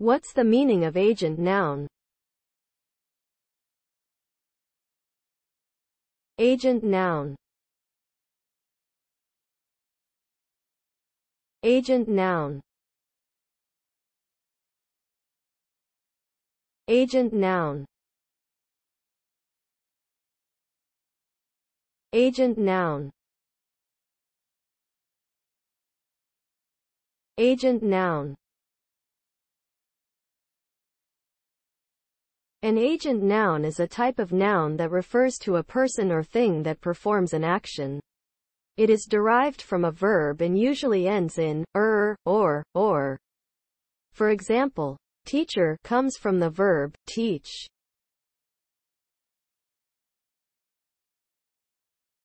What's the meaning of agent noun? Agent noun. Agent noun. Agent noun. Agent noun. Agent noun. An agent noun is a type of noun that refers to a person or thing that performs an action. It is derived from a verb and usually ends in er, or, or. For example, teacher comes from the verb teach.